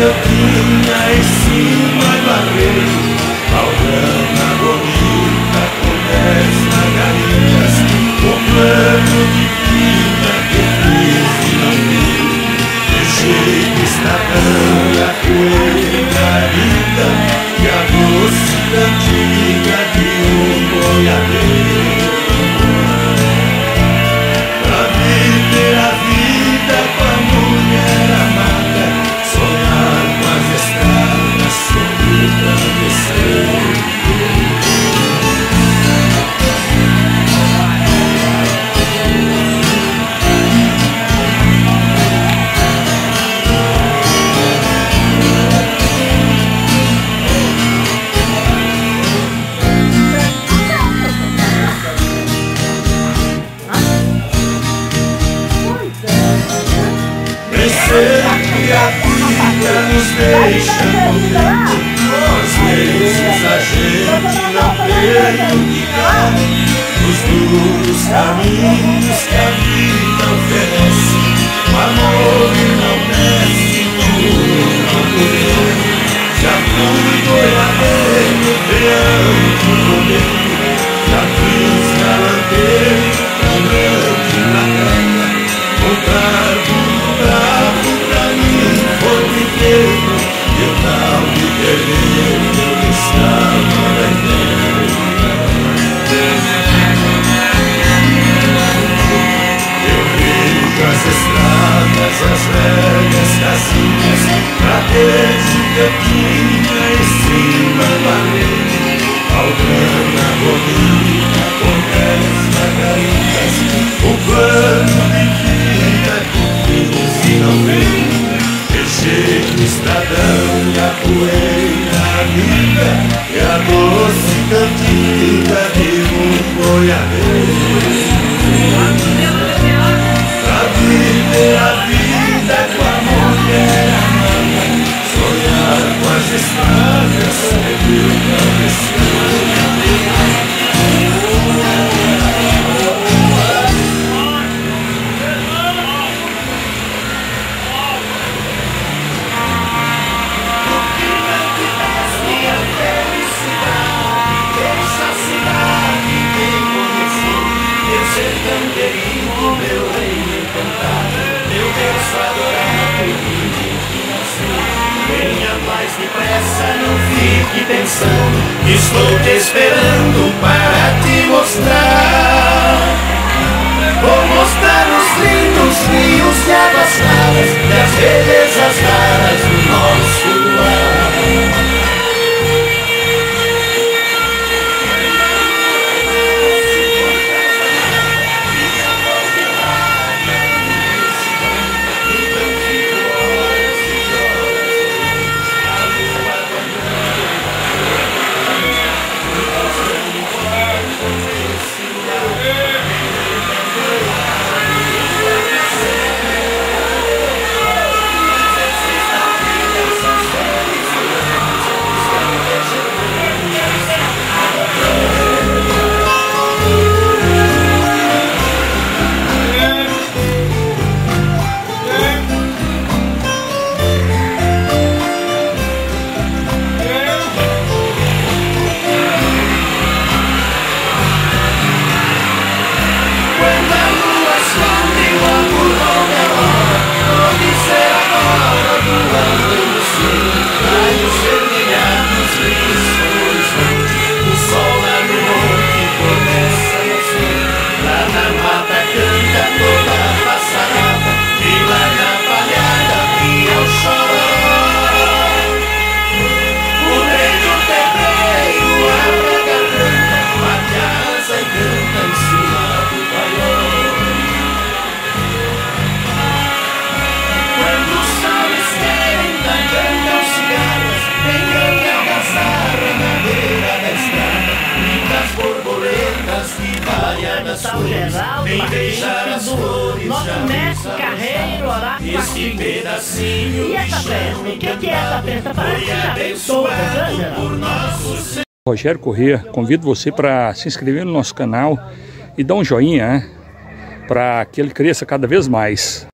que eu tinha em cima e barrei Balgana bonita com dez margaridas O plano de vida que fiz e não vi Deixei que está dando a poeira linda E a doce cantiga de um deixa contente Às vezes a gente não tem o que dar Os duros caminhos amiga E a doce cantiga de um boiadeiro fique pensando que Estou te esperando para te mostrar. Vou mostrar os lindos rios e águas claras E as belezas raras do cores Geraldo, Vem beijar as flores nosso mestre Carreiro, Horácio Esse pedacinho E essa festa? O que que é essa festa? Parece que já vem toda, né, por nosso Rogério Corrêa, convido você para se inscrever no nosso canal e dar um joinha, né? Para que ele cresça cada vez mais.